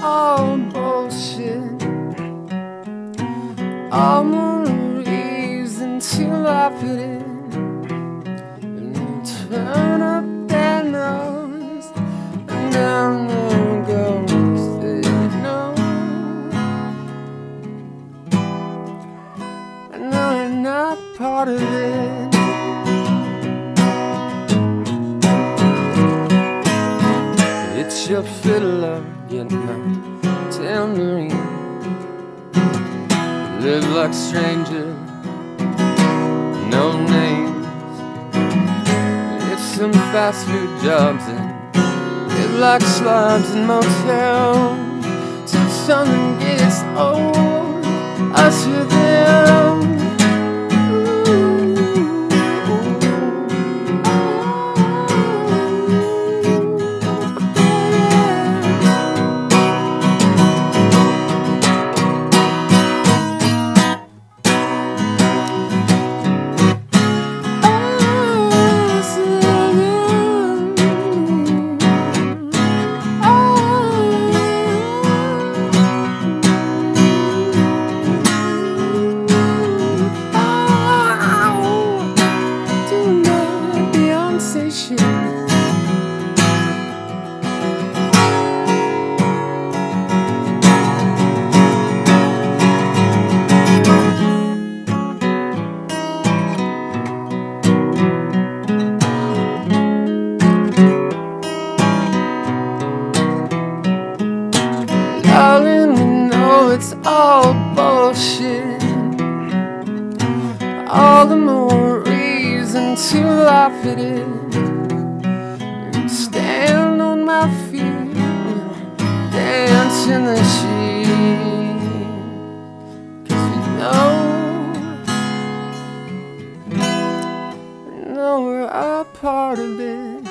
all bullshit. All more reason to laugh at it and turn up nose and down there goes they know. I know you're not part of it. It's your fiddler getting my tambourine. Live like strangers, no names. It's some fast food jobs and live like slobs in motels. Till something gets old, usher them. It's all bullshit. All the more reason to laugh at it and stand on my feet, dance in the sheet. Cause we know, we know we're a part of it.